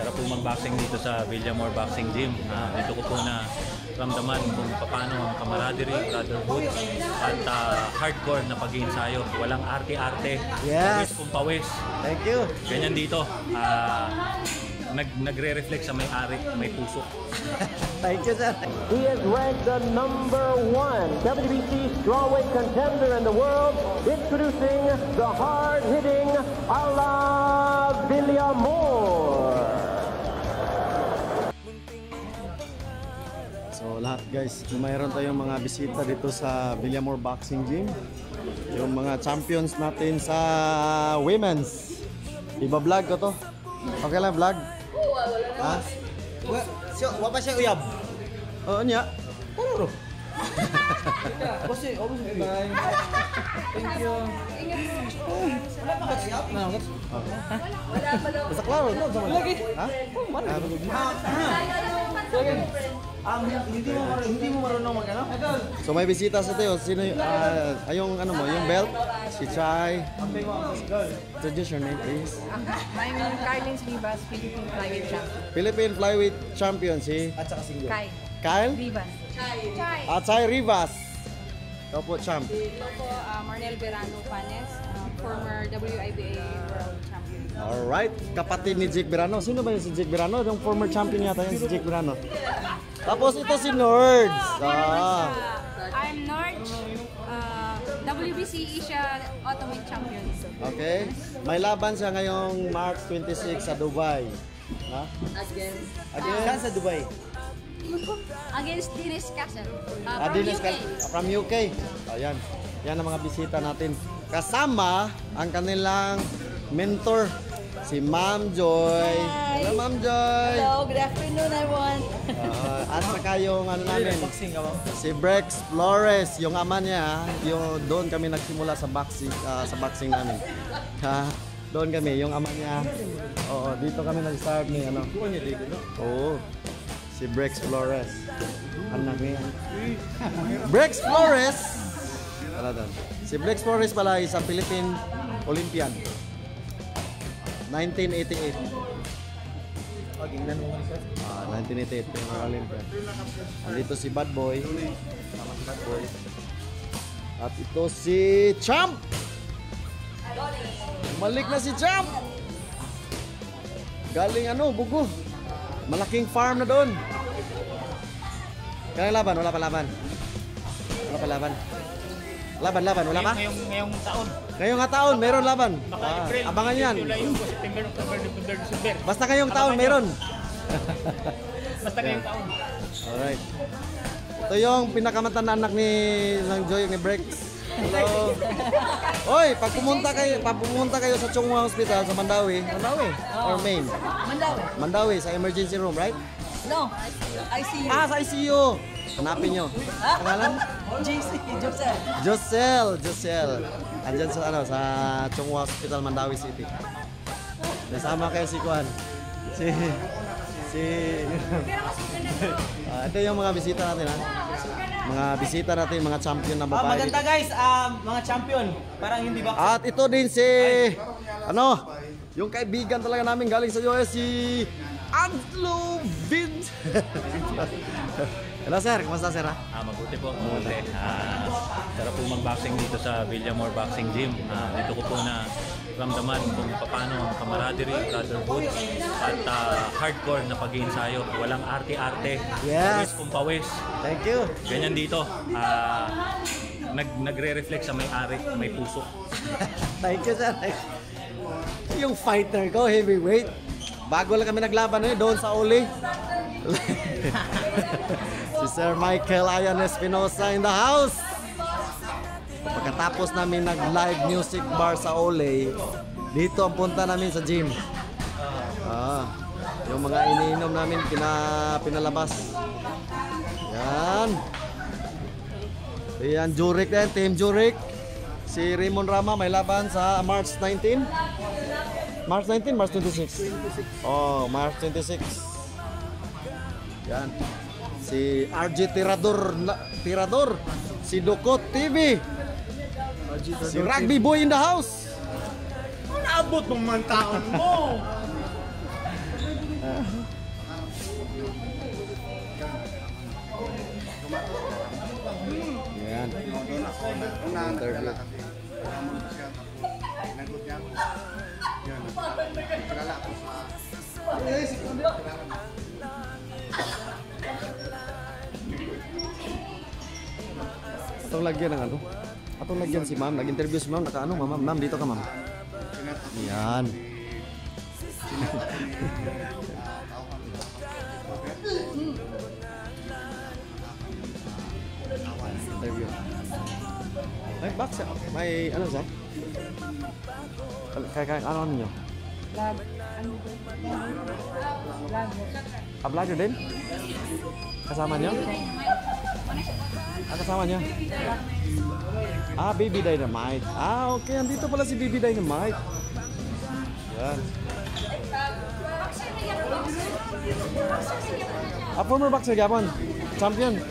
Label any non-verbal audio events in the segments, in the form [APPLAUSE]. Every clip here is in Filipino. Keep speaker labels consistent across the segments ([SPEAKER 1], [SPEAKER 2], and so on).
[SPEAKER 1] Sarap po mag-boxing dito sa Villamore Boxing Gym. Ah, dito ko po na ramdaman kung paano ang camaraderie, brotherhood, at ah, hardcore na pag-iinsayo. Walang arte-arte.
[SPEAKER 2] Yes.
[SPEAKER 1] Pawis kung pawis.
[SPEAKER 2] Thank you.
[SPEAKER 1] Ganyan dito. Ah, nag nagre-reflect sa may-ari, may puso. [LAUGHS]
[SPEAKER 2] Thank you, sir.
[SPEAKER 3] He is ranked the number one WBC strawweight contender in the world, introducing the hard-hitting Ala Villamor.
[SPEAKER 2] Lahat guys, mayroon tayong mga bisita dito sa Villamore Boxing Gym. Yung mga champions natin sa women's. Iba vlog ko to. Okay lang vlog? Ha?
[SPEAKER 4] Wa, pa siya uyab.
[SPEAKER 2] Oo niya.
[SPEAKER 4] Puro. [LAUGHS] Kasi, sige. Bye. Thank you. Wala pa kasi uyab? Na, kat.
[SPEAKER 2] Basta klaro.
[SPEAKER 4] Lagi.
[SPEAKER 2] Ha?
[SPEAKER 4] Lagi. Um, hindi mo marunong, hindi mo marunong magano?
[SPEAKER 2] So may bisita sa tayo. Sino yung, ah, ayong ano mo, yung belt? Si Chai. Introduce your name please.
[SPEAKER 5] I'm Carlin Rivas, Philippine Flyweight Champion.
[SPEAKER 2] Philippine Flyweight Champion si
[SPEAKER 4] At saka single.
[SPEAKER 5] Kai
[SPEAKER 2] Kyle
[SPEAKER 5] Rivas. Chai.
[SPEAKER 2] at Chai Rivas. Ikaw po, champ.
[SPEAKER 5] Ito po, uh, Marnel Verano Panes, uh, former WIBA World Champion.
[SPEAKER 2] Alright, kapatid ni Jake Birano. Sino ba yung si Jake Birano? Yung former champion yata yung si Jake Birano. [LAUGHS] Tapos ito si Nerds. Ah.
[SPEAKER 5] I'm Norge, uh, WBC Asia Automate Champion.
[SPEAKER 2] Okay. May laban siya ngayong March 26 sa Dubai. Ha?
[SPEAKER 5] Against,
[SPEAKER 2] Again?
[SPEAKER 4] Saan sa Dubai?
[SPEAKER 5] against Dennis Castle. Uh,
[SPEAKER 2] Ah,
[SPEAKER 5] from
[SPEAKER 2] Dennis
[SPEAKER 5] UK.
[SPEAKER 2] Cal- from UK. Ayan. Yan ang mga bisita natin. Kasama ang kanilang mentor, si Ma'am Joy. Hello, Ma'am Joy.
[SPEAKER 6] Hello, good afternoon everyone.
[SPEAKER 2] Ah, at saka yung ano namin,
[SPEAKER 4] Boxing ka ba?
[SPEAKER 2] si Brex Flores, yung ama niya, yung doon kami nagsimula sa boxing ah, sa boxing namin. Ha? Doon kami, yung ama niya. Oo, dito kami nag-start ni ano. Oo. Si Brex Flores. Anak niya. Brex Flores. Wala doon. Si Brex Flores pala isang Philippine Olympian. 1988.
[SPEAKER 4] Pagingnan mo nga siya.
[SPEAKER 2] Ah, 1988 yung Olympian. Andito si Bad Boy. Sama si Bad Boy. At ito si Champ! Malik na si Champ! Galing ano, bugo. Malaking farm na doon. Kaya laban, wala pa laban. Wala pa laban. Laban, laban, wala pa?
[SPEAKER 7] Ngayong, ngayong taon.
[SPEAKER 2] Ngayong nga taon, meron laban.
[SPEAKER 7] Baka
[SPEAKER 2] Ah,
[SPEAKER 7] April,
[SPEAKER 2] abangan yan.
[SPEAKER 7] July, August, September, October, November, December.
[SPEAKER 2] Basta ngayong taon, meron. [LAUGHS]
[SPEAKER 7] Basta ngayong taon.
[SPEAKER 2] Alright. Ito yung pinakamata na anak ni ng Joy ni Brex. Hello. [LAUGHS] Oy, pag pumunta kayo, pag pumunta kayo sa Chungwa Hospital sa Mandawi, Mandawi or Main?
[SPEAKER 6] Mandawi.
[SPEAKER 2] Mandawi sa emergency room, right?
[SPEAKER 6] No, I see you.
[SPEAKER 2] Ah, sa ICU. Hanapin nyo. Pangalan? [LAUGHS]
[SPEAKER 6] JC, Joseph.
[SPEAKER 2] Josel, Josel. Andyan sa ano sa Chungwa Hospital Mandawi City. Nasama kayo si Kuan. Si si Ah, ito yung mga bisita natin ha. Mga bisita natin, mga champion na
[SPEAKER 4] Ah,
[SPEAKER 2] babae.
[SPEAKER 4] maganda guys, ah, mga champion. Parang hindi ba?
[SPEAKER 2] At ito din si ano, yung kaibigan talaga namin galing sa US si Angelo Vin. [LAUGHS] Hello sir, kumusta sir ha?
[SPEAKER 1] Ah, mabuti po, mabuti. Ah, sarap po mag-boxing dito sa Villamore Boxing Gym. Ah, dito ko po na ramdaman kung paano ang camaraderie, brotherhood, at ah, hardcore na pag-iinsayo. Walang arte-arte.
[SPEAKER 2] Yes.
[SPEAKER 1] Pawis kung pawis.
[SPEAKER 2] Thank you.
[SPEAKER 1] Ganyan dito. Ah, nag nagre-reflect sa may-ari, may puso. [LAUGHS]
[SPEAKER 2] Thank you sir. Yung fighter ko, heavyweight. Bago lang kami naglaban eh, doon sa Oli. [LAUGHS] si Sir Michael Ayan Espinosa in the house. Pagkatapos namin nag-live music bar sa Ole, dito ang punta namin sa gym. Ah, yung mga iniinom namin pina, pinalabas. Yan. Yan, Jurek din, Team Jurek. Si Raymond Rama may laban sa March 19. March 19, March 26. Oh, March 26. Yan. Si RJ Tirador, na- Tirador. Si Dukot TV. Si Rugby Boy in the house.
[SPEAKER 4] Naabot mo man taon mo.
[SPEAKER 2] Yan. Interview. Atong lagyan ng ano? Atong lagyan si ma'am. Nag-interview si ma'am. Naka ano, ma'am? Ma'am, dito ka ma'am. Yan. interview. [LAUGHS] May box, may ano sa? Kaya kaya ano ninyo?
[SPEAKER 5] Lab, ano
[SPEAKER 2] niyo? Ah, kasama niyo? Ah, Baby Dynamite. Ah, okay. Andito pala si Baby Dynamite. Yan. Ah, former boxer Gabon. Champion.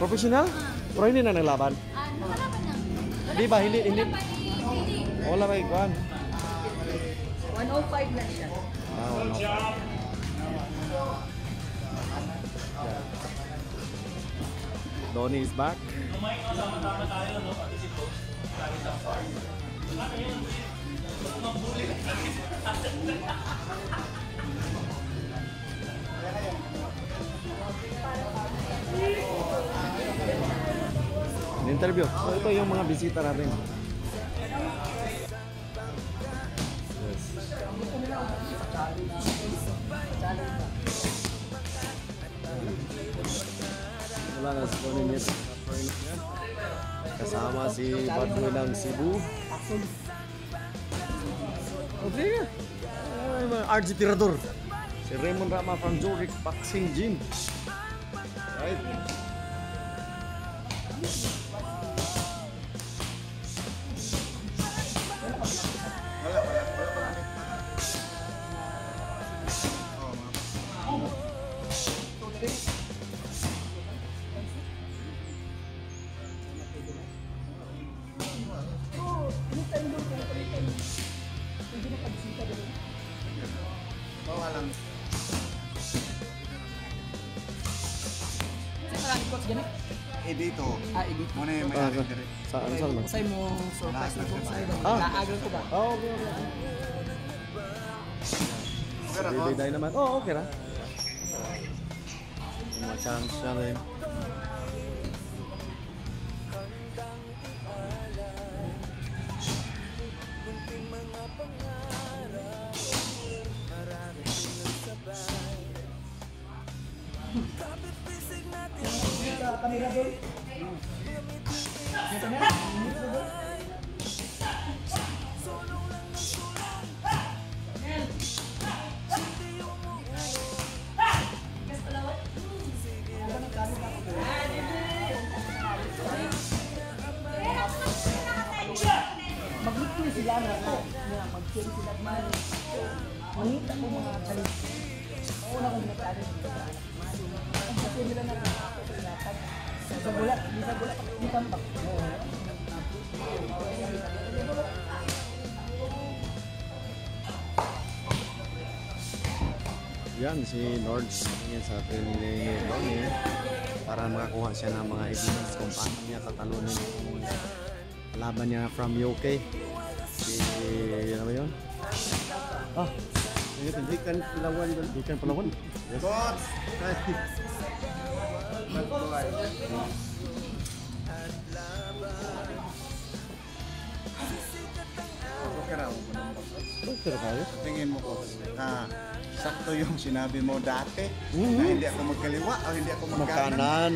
[SPEAKER 2] Professional? Pero hindi na naglaban. Di ba? Hindi, hindi. Wala ba ikuan?
[SPEAKER 6] 105 lang siya.
[SPEAKER 2] Ah, wala. Donnie is back. Interview. So ito yung mga bisita natin. Tony Nieto. Kasama si Badboy ng Cebu. Ay, mga RG Tirador. Si Raymond Rama from Zurich Boxing Gym. Right.
[SPEAKER 8] Eh dito,
[SPEAKER 6] Ah, ibig.
[SPEAKER 8] muna yung may
[SPEAKER 2] Ah,
[SPEAKER 8] ari
[SPEAKER 2] sa-
[SPEAKER 8] dire.
[SPEAKER 2] saan saan ba?
[SPEAKER 6] Say mo surprise na kung sa'yo.
[SPEAKER 2] Ah.
[SPEAKER 6] Naagal ko ba?
[SPEAKER 2] Oh, okay, okay.
[SPEAKER 8] Okay ra ko.
[SPEAKER 2] Baby Dynamite. Oh, okay ra. Mga chance siya rin.
[SPEAKER 6] Mag-meet sila na mag-share sila man. Mangita ko mga kalit. Una kong nagkali dito sa anak. Ang kasi nila na ako sa dapat. Sa bula, di sa bula, di tambak.
[SPEAKER 2] Yan, si Nords yan sa atin ni Ronnie para makakuha siya ng mga evidence kung paano niya tatalunin yung laban niya from UK. Si, ano ba yun? Ah, yun, hindi kan Palawan yun. Hindi kan Palawan. Yes.
[SPEAKER 8] Boss! Okay raw.
[SPEAKER 2] Doctor kayo?
[SPEAKER 8] Tingin mo ko, ah, sakto yung sinabi mo dati
[SPEAKER 2] Mhm.
[SPEAKER 8] na hindi ako magkaliwa o hindi ako magkanan.
[SPEAKER 2] Makanan.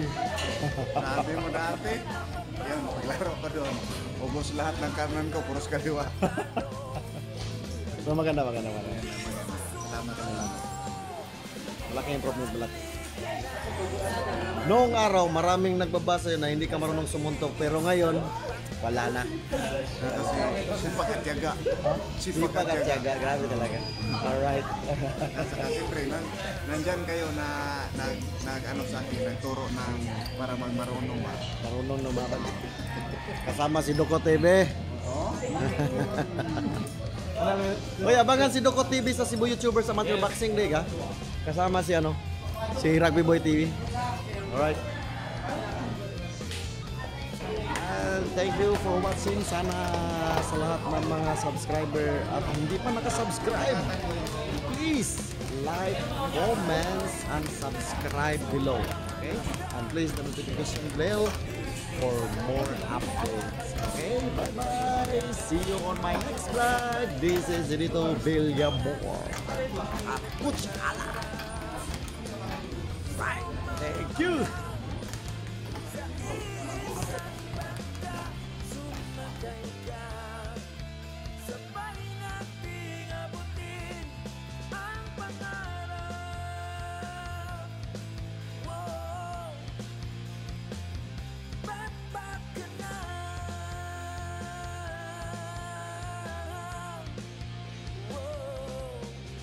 [SPEAKER 8] Sabi mo dati, yan, paglaro ko doon. Ubus lahat ng kanan ko, puros kaliwa. [LAUGHS]
[SPEAKER 2] So maganda, maganda, maganda.
[SPEAKER 8] Salamat, salamat.
[SPEAKER 2] Malaki improvement, malaki. Noong araw, maraming nagbabasa na hindi ka marunong sumuntok. Pero ngayon, wala na.
[SPEAKER 8] Kasi sipag at tiyaga. Sipag at tiyaga.
[SPEAKER 2] Grabe talaga. Alright.
[SPEAKER 8] Saka siyempre, nan, nandyan kayo na nag, nag ano sa akin, nagturo ng para magmarunong ba.
[SPEAKER 2] marunong lumaban. Kasama si Doko TV. Uy, [LAUGHS] abangan si Doko TV sa Cebu YouTuber sa Amateur Boxing League ha. Kasama si ano? Si Rugby Boy TV. Alright. And thank you for watching. Sana sa lahat ng mga subscriber at hindi pa nakasubscribe, please like, comments, and subscribe below. Okay? And please the notification bell for more updates. Okay? Bye-bye. See you on my next vlog. This is Rito Villamor. At Kuchala. Right. Thank you.